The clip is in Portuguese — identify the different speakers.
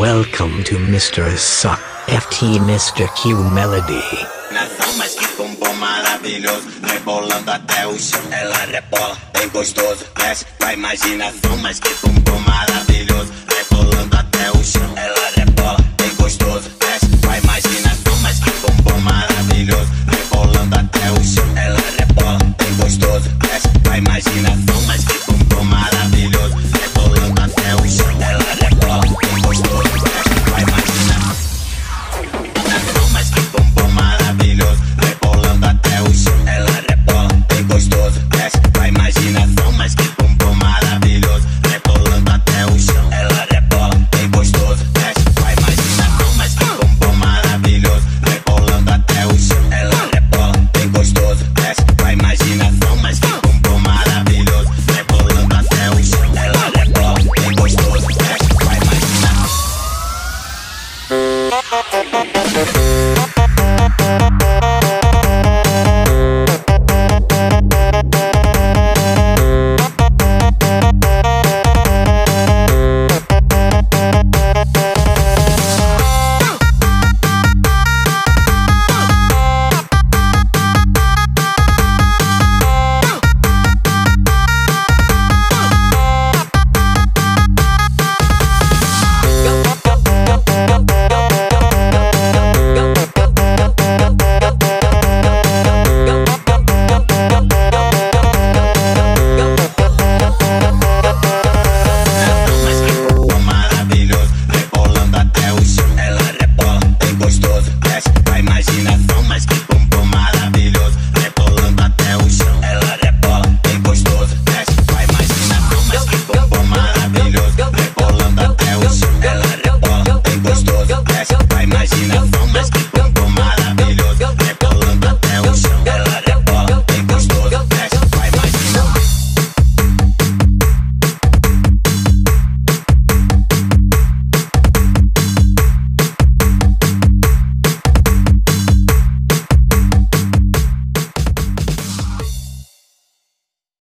Speaker 1: Welcome to Mr. Suck FT Mr. Q Melody.
Speaker 2: Nação, mais que bombom maravilhoso. Rebolando até o chão, ela rebola bem gostoso. Desce pra imaginação, mais que bombom maravilhoso. Rebolando até o chão, ela rebola.